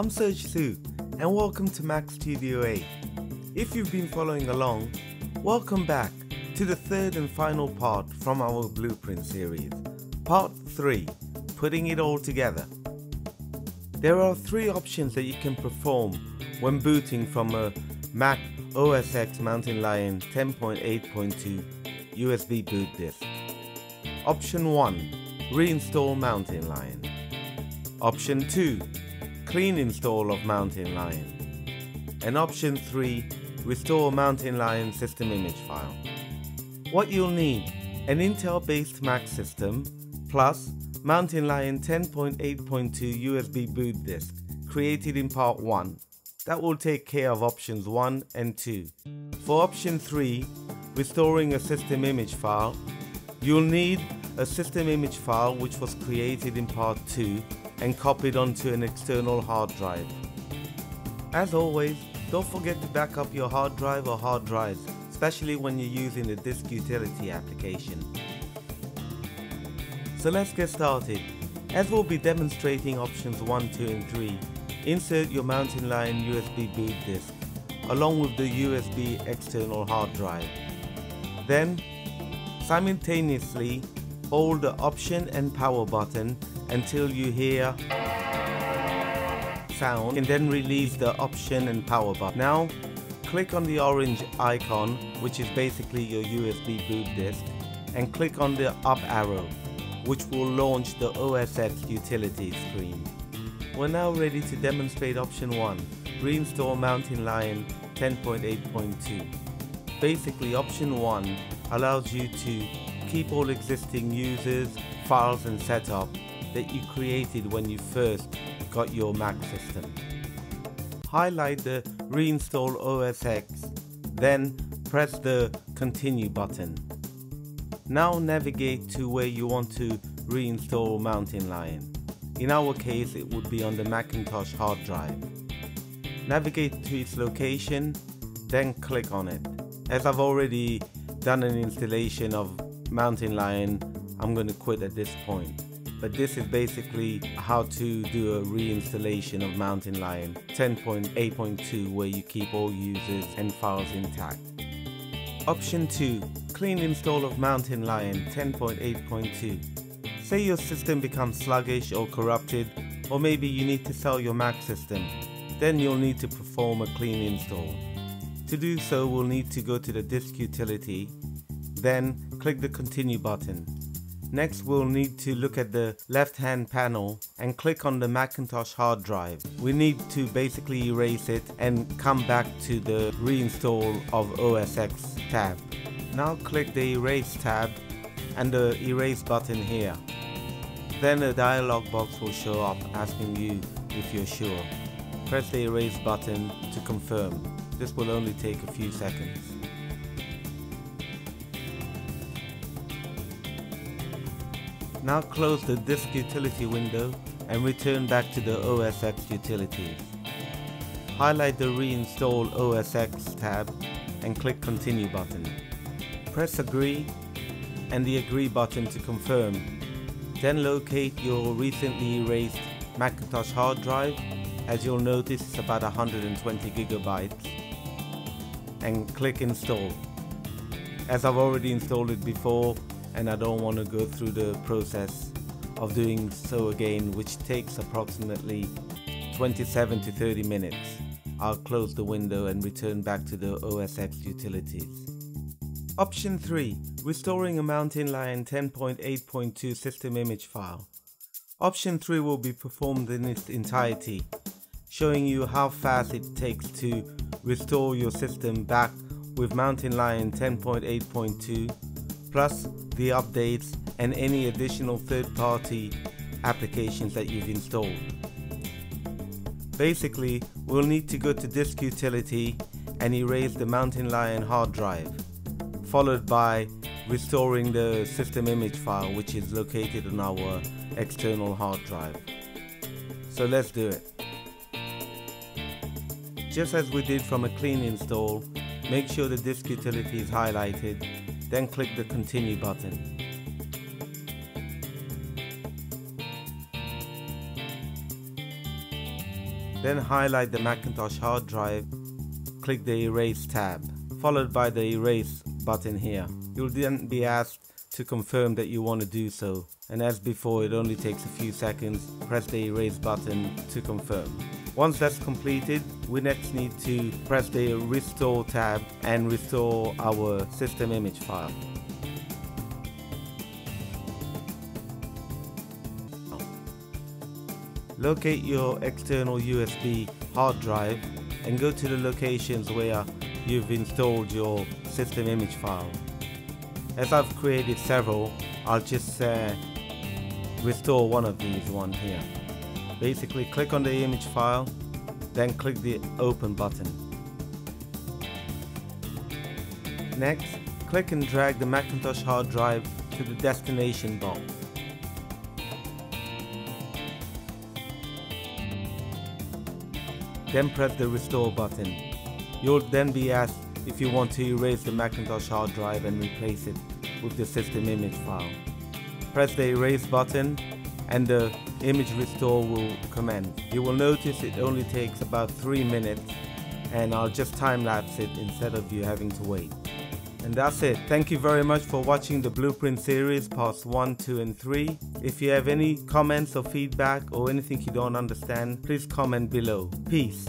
I'm Serge Siou, and welcome to Mac Studio A. If you've been following along, welcome back to the third and final part from our Blueprint series, Part 3 Putting It All Together. There are three options that you can perform when booting from a Mac OS X Mountain Lion 10.8.2 USB boot disk. Option 1 Reinstall Mountain Lion. Option 2 Clean install of Mountain Lion. And option 3 Restore Mountain Lion system image file. What you'll need an Intel based Mac system plus Mountain Lion 10.8.2 USB boot disk created in part 1. That will take care of options 1 and 2. For option 3, restoring a system image file, you'll need a system image file which was created in part 2 and copied onto an external hard drive. As always, don't forget to back up your hard drive or hard drives, especially when you're using the disk utility application. So let's get started. As we'll be demonstrating options 1, 2 and 3, insert your Mountain Lion USB boot disk along with the USB external hard drive. Then, simultaneously hold the option and power button until you hear sound and then release the option and power button. Now click on the orange icon which is basically your USB boot disk and click on the up arrow which will launch the OS X utility screen. We're now ready to demonstrate option 1, reinstall Mountain Lion 10.8.2. Basically option 1 allows you to keep all existing users, files and setup that you created when you first got your Mac system. Highlight the reinstall OS X, then press the continue button. Now navigate to where you want to reinstall Mountain Lion. In our case it would be on the Macintosh hard drive. Navigate to its location, then click on it. As I've already done an installation of Mountain Lion, I'm going to quit at this point. But this is basically how to do a reinstallation of Mountain Lion 10.8.2 where you keep all users and files intact. Option 2. Clean install of Mountain Lion 10.8.2. Say your system becomes sluggish or corrupted or maybe you need to sell your Mac system. Then you'll need to perform a clean install. To do so, we'll need to go to the disk utility then click the continue button. Next we'll need to look at the left hand panel and click on the Macintosh hard drive. We need to basically erase it and come back to the reinstall of OS X tab. Now click the erase tab and the erase button here. Then a dialog box will show up asking you if you're sure. Press the erase button to confirm. This will only take a few seconds. Now close the disk utility window and return back to the OS X utilities. Highlight the reinstall OS X tab and click continue button. Press agree and the agree button to confirm. Then locate your recently erased Macintosh hard drive as you'll notice it's about 120 gigabytes and click install. As I've already installed it before and I don't want to go through the process of doing so again which takes approximately 27 to 30 minutes. I'll close the window and return back to the OS X utilities. Option 3. Restoring a Mountain Lion 10.8.2 system image file. Option 3 will be performed in its entirety, showing you how fast it takes to restore your system back with Mountain Lion 10.8.2 plus the updates and any additional third-party applications that you've installed. Basically, we'll need to go to disk utility and erase the Mountain Lion hard drive, followed by restoring the system image file which is located on our external hard drive. So let's do it. Just as we did from a clean install, make sure the disk utility is highlighted then click the continue button. Then highlight the Macintosh hard drive, click the Erase tab, followed by the Erase button here. You'll then be asked to confirm that you want to do so. And as before, it only takes a few seconds. Press the Erase button to confirm. Once that's completed, we next need to press the Restore tab and restore our system image file. Locate your external USB hard drive and go to the locations where you've installed your system image file. As I've created several, I'll just uh, restore one of these one here. Basically click on the image file, then click the open button. Next, click and drag the Macintosh hard drive to the destination box. Then press the restore button. You'll then be asked if you want to erase the Macintosh hard drive and replace it with the system image file. Press the erase button and the image restore will commence. You will notice it only takes about 3 minutes and I'll just time lapse it instead of you having to wait. And that's it. Thank you very much for watching the Blueprint series parts 1, 2 and 3. If you have any comments or feedback or anything you don't understand, please comment below. Peace.